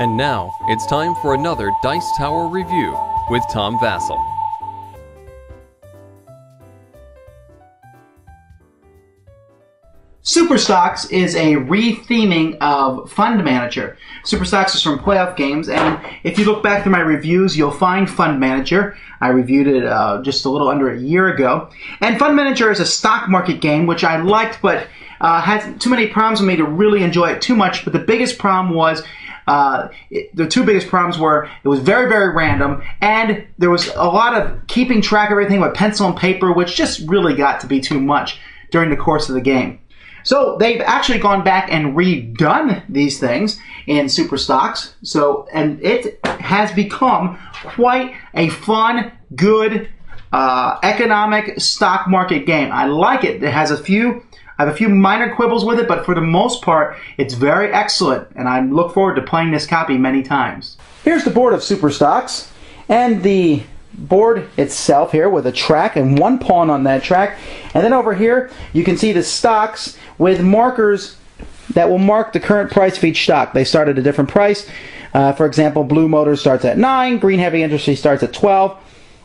And now it's time for another Dice Tower review with Tom Vasel. Superstocks is a retheming of Fund Manager. Superstocks is from Playoff Games, and if you look back through my reviews, you'll find Fund Manager. I reviewed it uh, just a little under a year ago. And Fund Manager is a stock market game, which I liked, but uh, had too many problems with me to really enjoy it too much. But the biggest problem was uh, it, the two biggest problems were it was very, very random, and there was a lot of keeping track of everything with pencil and paper, which just really got to be too much during the course of the game. So they've actually gone back and redone these things in Superstocks. So and it has become quite a fun, good, uh, economic stock market game. I like it. It has a few. I have a few minor quibbles with it, but for the most part, it's very excellent, and I look forward to playing this copy many times. Here's the board of super stocks and the board itself here with a track and one pawn on that track. And then over here, you can see the stocks with markers that will mark the current price of each stock. They start at a different price. Uh, for example, Blue Motors starts at 9, Green Heavy Industry starts at 12,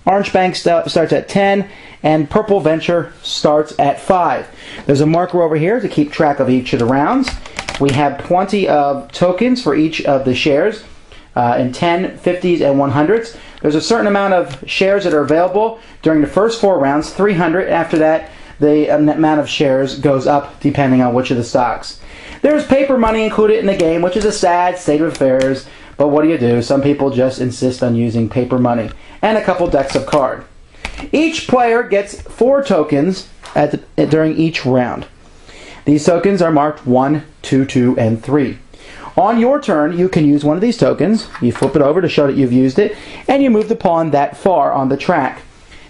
Orange Bank st starts at 10, and Purple Venture starts at 5. There's a marker over here to keep track of each of the rounds. We have plenty of tokens for each of the shares uh, in 10, 50s, and 100s. There's a certain amount of shares that are available during the first four rounds, 300. After that, the amount of shares goes up depending on which of the stocks. There's paper money included in the game, which is a sad state of affairs, but what do you do? Some people just insist on using paper money. And a couple decks of card. Each player gets four tokens the, during each round. These tokens are marked 1, 2, 2, and 3. On your turn, you can use one of these tokens. You flip it over to show that you've used it, and you move the pawn that far on the track.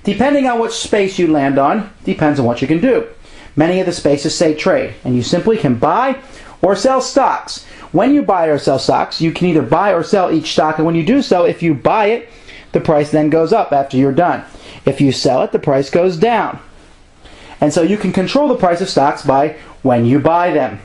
Depending on which space you land on, depends on what you can do. Many of the spaces say trade, and you simply can buy or sell stocks. When you buy or sell stocks, you can either buy or sell each stock, and when you do so, if you buy it, the price then goes up after you're done. If you sell it, the price goes down. And so you can control the price of stocks by when you buy them.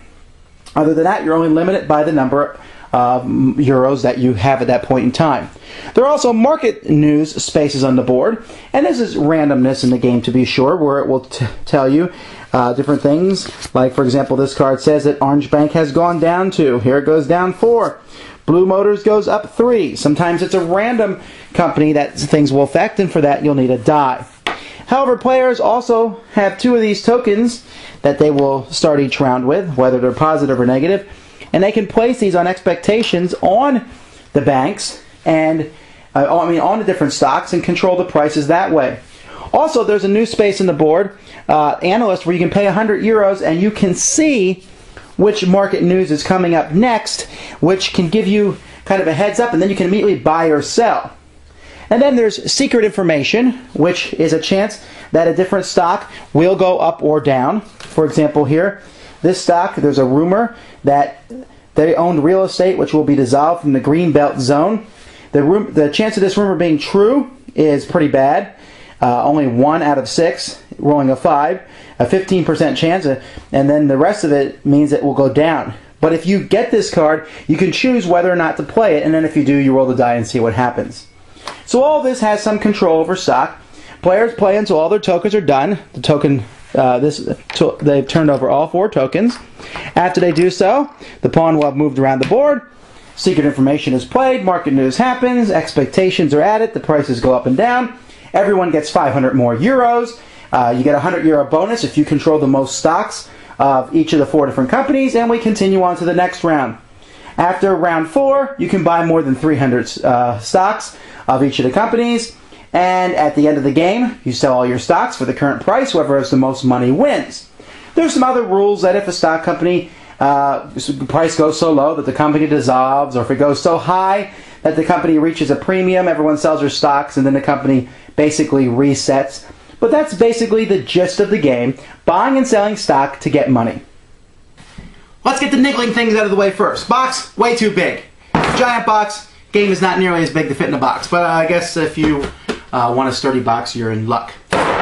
Other than that, you're only limited by the number of euros that you have at that point in time. There are also market news spaces on the board, and this is randomness in the game to be sure, where it will tell you uh, different things. Like, for example, this card says that Orange Bank has gone down two. Here it goes down four. Blue Motors goes up three. Sometimes it's a random company that things will affect, and for that you'll need a die. However, players also have two of these tokens that they will start each round with, whether they're positive or negative, and they can place these on expectations on the banks and uh, I mean on the different stocks and control the prices that way. Also, there's a new space in the board, uh, analyst, where you can pay 100 euros and you can see which market news is coming up next, which can give you kind of a heads up, and then you can immediately buy or sell. And then there's secret information, which is a chance that a different stock will go up or down. For example, here, this stock, there's a rumor that they owned real estate which will be dissolved from the green belt zone. The, room, the chance of this rumor being true is pretty bad. Uh, only one out of six, rolling a five, a 15% chance, uh, and then the rest of it means it will go down. But if you get this card, you can choose whether or not to play it, and then if you do, you roll the die and see what happens. So all this has some control over stock. Players play until all their tokens are done. The token, uh, this to, they've turned over all four tokens. After they do so, the pawn will have moved around the board. Secret information is played. Market news happens. Expectations are added. The prices go up and down. Everyone gets 500 more euros. Uh, you get a 100 euro bonus if you control the most stocks of each of the four different companies, and we continue on to the next round. After round four, you can buy more than 300 uh, stocks of each of the companies. And at the end of the game, you sell all your stocks for the current price. Whoever has the most money wins. There's some other rules that if a stock company uh, price goes so low that the company dissolves, or if it goes so high that the company reaches a premium, everyone sells their stocks, and then the company basically resets. But that's basically the gist of the game buying and selling stock to get money. Let's get the niggling things out of the way first. Box, way too big. Giant box, game is not nearly as big to fit in a box, but uh, I guess if you uh, want a sturdy box, you're in luck.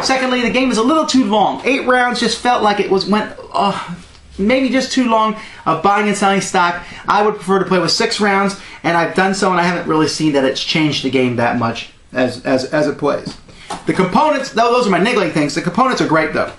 Secondly, the game is a little too long. Eight rounds just felt like it was went uh, maybe just too long of buying and selling stock. I would prefer to play with six rounds, and I've done so, and I haven't really seen that it's changed the game that much as as as it plays. The components, though, those are my niggling things. The components are great though.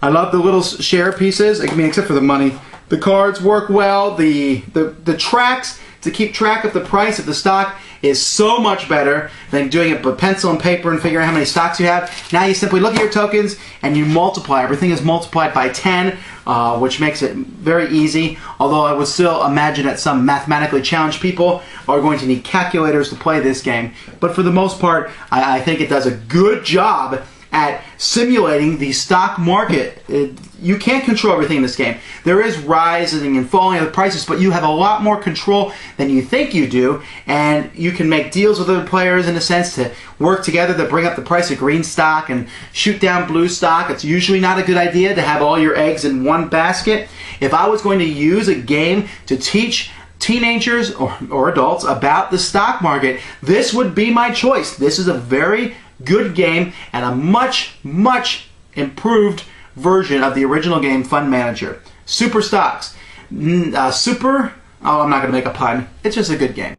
I love the little share pieces. I mean, except for the money. The cards work well. The the the tracks to keep track of the price of the stock is so much better than doing it with pencil and paper and figuring out how many stocks you have. Now you simply look at your tokens and you multiply. Everything is multiplied by 10, uh, which makes it very easy. Although I would still imagine that some mathematically challenged people are going to need calculators to play this game. But for the most part, I, I think it does a good job at simulating the stock market. It, you can't control everything in this game. There is rising and falling of the prices, but you have a lot more control than you think you do, and you can make deals with other players in a sense to work together to bring up the price of green stock and shoot down blue stock. It's usually not a good idea to have all your eggs in one basket. If I was going to use a game to teach teenagers or, or adults about the stock market, this would be my choice. This is a very good game, and a much, much improved version of the original game Fund Manager. Super stocks. Uh, super. Oh, I'm not going to make a pun. It's just a good game.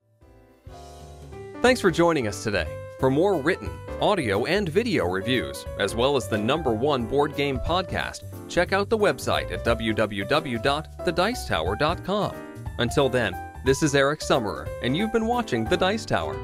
Thanks for joining us today. For more written, audio, and video reviews, as well as the number one board game podcast, check out the website at www.thedicetower.com. Until then, this is Eric Summerer, and you've been watching The Dice Tower.